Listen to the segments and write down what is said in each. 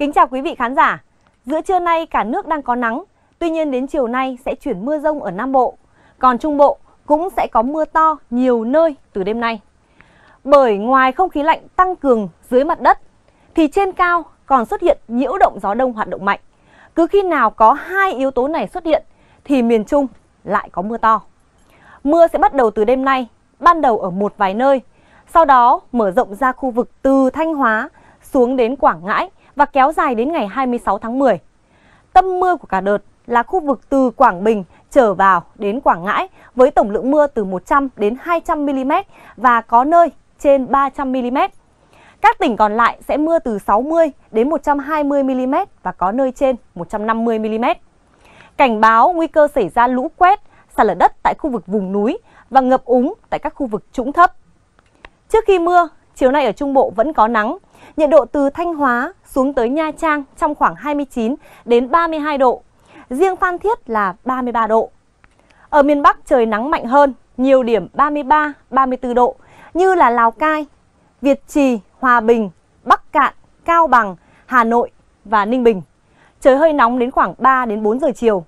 Kính chào quý vị khán giả. Giữa trưa nay cả nước đang có nắng, tuy nhiên đến chiều nay sẽ chuyển mưa rông ở Nam Bộ. Còn Trung Bộ cũng sẽ có mưa to nhiều nơi từ đêm nay. Bởi ngoài không khí lạnh tăng cường dưới mặt đất, thì trên cao còn xuất hiện nhiễu động gió đông hoạt động mạnh. Cứ khi nào có hai yếu tố này xuất hiện thì miền Trung lại có mưa to. Mưa sẽ bắt đầu từ đêm nay, ban đầu ở một vài nơi, sau đó mở rộng ra khu vực từ Thanh Hóa xuống đến Quảng Ngãi và kéo dài đến ngày 26 tháng 10. Tâm mưa của cả đợt là khu vực từ Quảng Bình trở vào đến Quảng Ngãi với tổng lượng mưa từ 100 đến 200 mm và có nơi trên 300 mm. Các tỉnh còn lại sẽ mưa từ 60 đến 120 mm và có nơi trên 150 mm. Cảnh báo nguy cơ xảy ra lũ quét, sạt lở đất tại khu vực vùng núi và ngập úng tại các khu vực trũng thấp. Trước khi mưa, chiều nay ở Trung Bộ vẫn có nắng, nhiệt độ từ Thanh Hóa xuống tới Nha Trang trong khoảng 29 đến 32 độ. Riêng Phan Thiết là 33 độ. Ở miền Bắc trời nắng mạnh hơn, nhiều điểm 33, 34 độ như là Lào Cai, Việt Trì, Hòa Bình, Bắc Cạn, Cao Bằng, Hà Nội và Ninh Bình. Trời hơi nóng đến khoảng 3 đến 4 giờ chiều.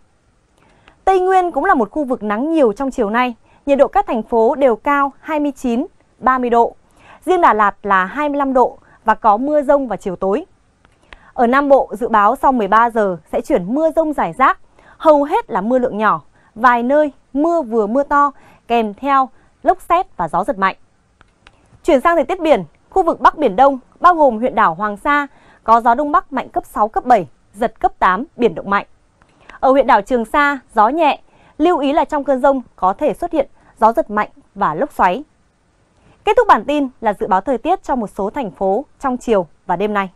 Tây Nguyên cũng là một khu vực nắng nhiều trong chiều nay. Nhiệt độ các thành phố đều cao 29, 30 độ. Riêng Đà Lạt là 25 độ và có mưa rông vào chiều tối. Ở Nam Bộ dự báo sau 13 giờ sẽ chuyển mưa rông rải rác, hầu hết là mưa lượng nhỏ, vài nơi mưa vừa mưa to kèm theo lốc xét và gió giật mạnh. Chuyển sang thời tiết biển, khu vực Bắc Biển Đông bao gồm huyện đảo Hoàng Sa có gió Đông Bắc mạnh cấp 6, cấp 7, giật cấp 8, biển động mạnh. Ở huyện đảo Trường Sa, gió nhẹ, lưu ý là trong cơn rông có thể xuất hiện gió giật mạnh và lốc xoáy. Kết thúc bản tin là dự báo thời tiết cho một số thành phố trong chiều và đêm nay.